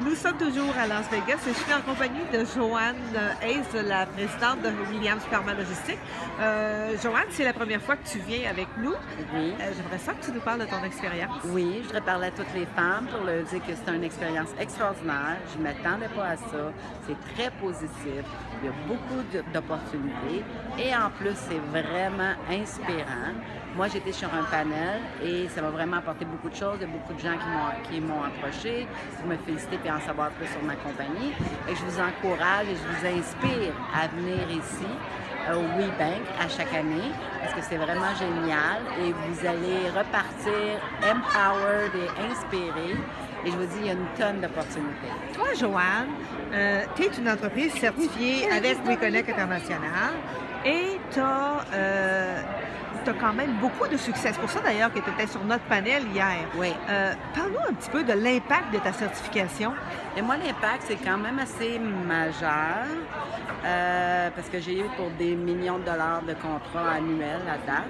Nous sommes toujours à Las Vegas et je suis en compagnie de Joanne Hayes, la présidente de Williams Pharma Logistique. Euh, Joanne, c'est la première fois que tu viens avec nous. Oui. Euh, J'aimerais ça que tu nous parles de ton expérience. Oui, je voudrais parler à toutes les femmes pour leur dire que c'est une expérience extraordinaire. Je ne m'attendais pas à ça. C'est très positif. Il y a beaucoup d'opportunités. Et en plus, c'est vraiment inspirant. Moi, j'étais sur un panel et ça m'a vraiment apporté beaucoup de choses. Il y a beaucoup de gens qui m'ont, qui m'ont approché pour me féliciter en savoir plus sur ma compagnie. Et je vous encourage et je vous inspire à venir ici au WeBank à chaque année parce que c'est vraiment génial et vous allez repartir empowered et inspiré. Et je vous dis, il y a une tonne d'opportunités. Toi, Joanne, tu es une entreprise certifiée avec WeConnect International et tu as, quand même beaucoup de succès. C'est pour ça d'ailleurs que tu étais sur notre panel hier. Oui. Euh, Parle-nous un petit peu de l'impact de ta certification. Et moi, l'impact, c'est quand même assez majeur euh, parce que j'ai eu pour des millions de dollars de contrats annuels à date.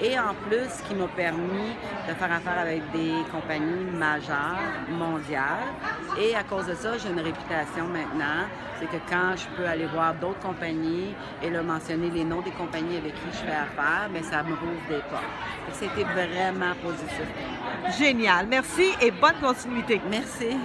Et en plus, ce qui m'a permis de faire affaire avec des compagnies majeures, mondiales. Et à cause de ça, j'ai une réputation maintenant. C'est que quand je peux aller voir d'autres compagnies et leur mentionner les noms des compagnies avec qui je fais affaire, bien, ça me rouvre des portes. C'était vraiment positif. Génial. Merci et bonne continuité. Merci.